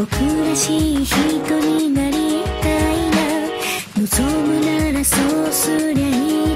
僕らしい人になりたいな。望むならそうすりゃいい。